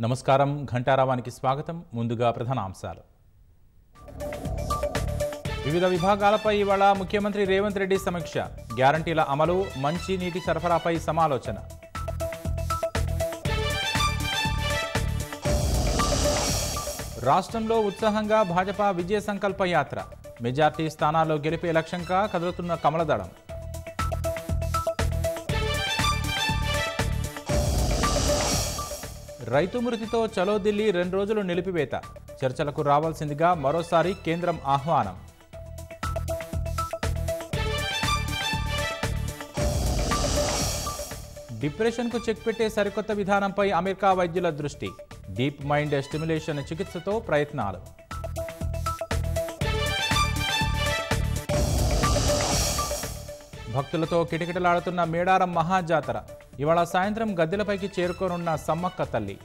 నమస్కారం. ఘంటారావానికి స్వాగతం. ముందుగా ప్రధాన అంశాలు. వివిధ విభాగాలపై ఇవాళ ముఖ్యమంత్రి రేవంత్ రెడ్డి సమీక్ష. గ్యారంటీల అమలు మంచి నీటి సరఫరాపై సమాలోచన. రాష్ట్రంలో ఉత్సాహంగా భాజపా విజయ సంకల్ప యాత్ర. మెజార్టీ స్థానాల్లో గెలిపే లక్ష్యంగా కదులుతున్న కమలదళం. రైతు మృతితో చలో ఢిల్లీ రెండు రోజులు నిలిపివేత. చర్చలకు రావాల్సిందిగా మరోసారి కేంద్రం ఆహ్వానం. డిప్రెషన్కు చెక్ పెట్టే సరికొత్త విధానంపై అమెరికా వైద్యుల దృష్టి. డీప్ మైండ్ స్టిమ్యులేషన్ చికిత్సతో ప్రయత్నాలు. భక్తులతో కిటకిటలాడుతున్న మేడారం మహాజాతర. ఇవాళ సాయంత్రం గద్దెలపైకి చేరుకోనున్న సమ్మక్క తల్లి.